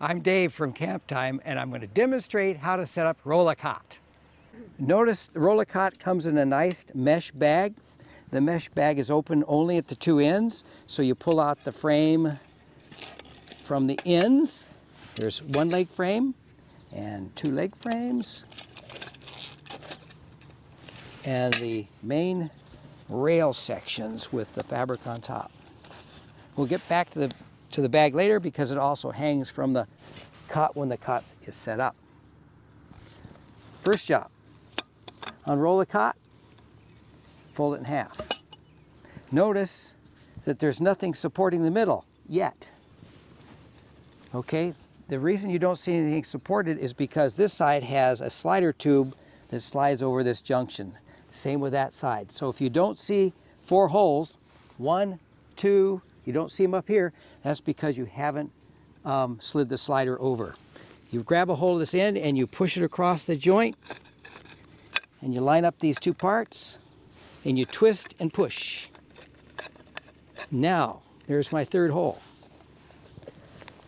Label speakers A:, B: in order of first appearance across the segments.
A: I'm Dave from CampTime and I'm going to demonstrate how to set up Roll-A-Cot. Notice the Roll-A-Cot comes in a nice mesh bag. The mesh bag is open only at the two ends, so you pull out the frame from the ends. There's one leg frame and two leg frames. And the main rail sections with the fabric on top. We'll get back to the, to the bag later because it also hangs from the cot when the cot is set up. First job, unroll the cot, fold it in half. Notice that there's nothing supporting the middle yet. Okay, the reason you don't see anything supported is because this side has a slider tube that slides over this junction. Same with that side. So if you don't see four holes, one, two, you don't see them up here, that's because you haven't um, slid the slider over. You grab a hold of this end and you push it across the joint and you line up these two parts and you twist and push. Now, there's my third hole.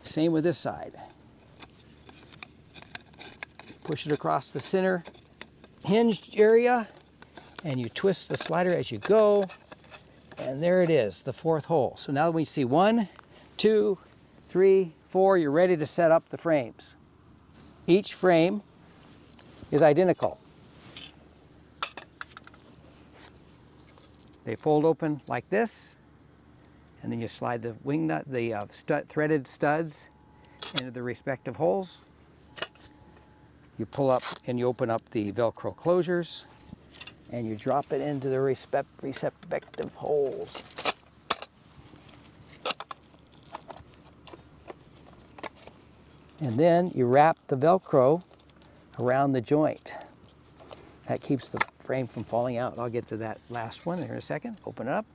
A: Same with this side. Push it across the center hinged area and you twist the slider as you go and there it is, the fourth hole. So now that we see one, two, three, four, you're ready to set up the frames. Each frame is identical. They fold open like this, and then you slide the wing nut, the uh, stud, threaded studs into the respective holes. You pull up and you open up the Velcro closures and you drop it into the respective holes. And then you wrap the Velcro around the joint. That keeps the frame from falling out. I'll get to that last one here in a second. Open it up.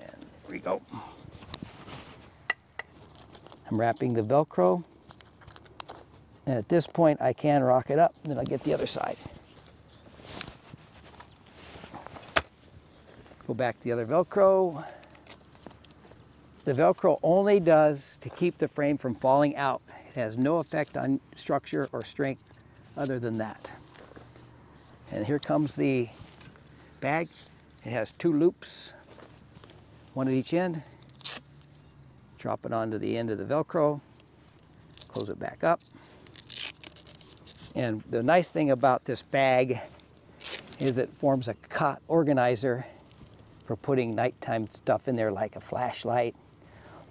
A: And here we go. I'm wrapping the Velcro and at this point, I can rock it up, then I'll get the other side. Go back to the other Velcro. The Velcro only does to keep the frame from falling out. It has no effect on structure or strength other than that. And here comes the bag. It has two loops, one at each end. Drop it onto the end of the Velcro, close it back up. And the nice thing about this bag is that it forms a cot organizer for putting nighttime stuff in there like a flashlight,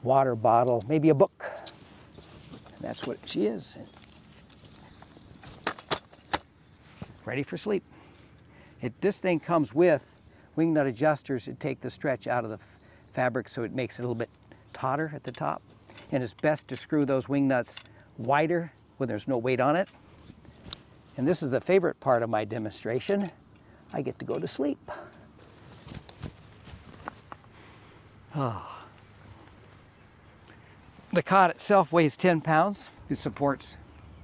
A: water bottle, maybe a book. And that's what she is. Ready for sleep. It, this thing comes with wing nut adjusters to take the stretch out of the fabric so it makes it a little bit tauter at the top. And it's best to screw those wing nuts wider when there's no weight on it and this is the favorite part of my demonstration. I get to go to sleep. Oh. The cot itself weighs 10 pounds. It supports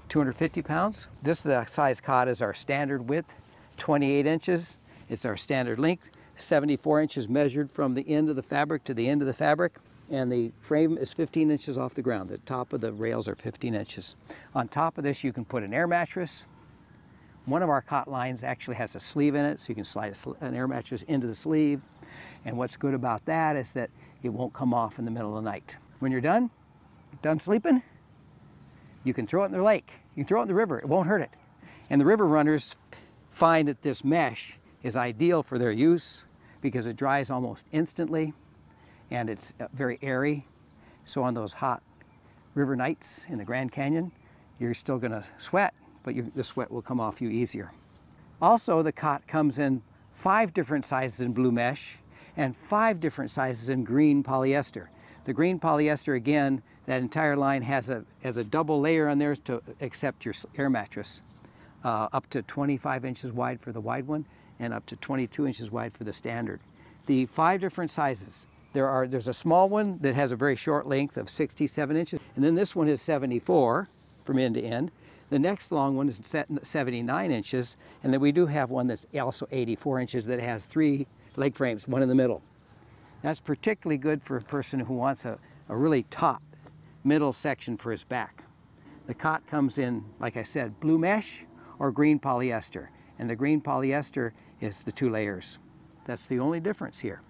A: 250 pounds. This size cot is our standard width, 28 inches. It's our standard length, 74 inches measured from the end of the fabric to the end of the fabric. And the frame is 15 inches off the ground. The top of the rails are 15 inches. On top of this, you can put an air mattress, one of our cot lines actually has a sleeve in it, so you can slide an air mattress into the sleeve. And what's good about that is that it won't come off in the middle of the night. When you're done, done sleeping, you can throw it in the lake. You can throw it in the river. It won't hurt it. And the river runners find that this mesh is ideal for their use because it dries almost instantly and it's uh, very airy. So on those hot river nights in the Grand Canyon, you're still going to sweat but the sweat will come off you easier. Also, the cot comes in five different sizes in blue mesh and five different sizes in green polyester. The green polyester, again, that entire line has a, has a double layer on there to accept your air mattress, uh, up to 25 inches wide for the wide one and up to 22 inches wide for the standard. The five different sizes, there are, there's a small one that has a very short length of 67 inches, and then this one is 74 from end to end, the next long one is 79 inches, and then we do have one that's also 84 inches that has three leg frames, one in the middle. That's particularly good for a person who wants a, a really taut middle section for his back. The cot comes in, like I said, blue mesh or green polyester, and the green polyester is the two layers. That's the only difference here.